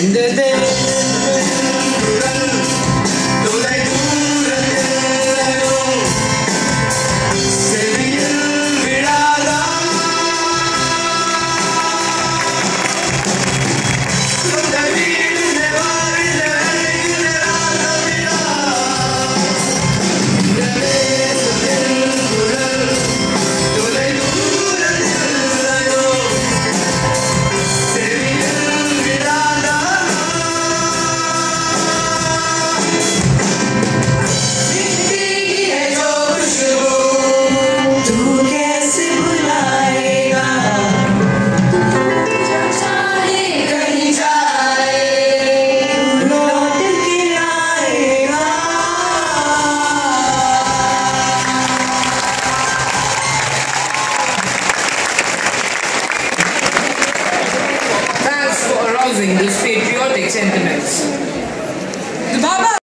And then reviving patriotic sentiments. The Baba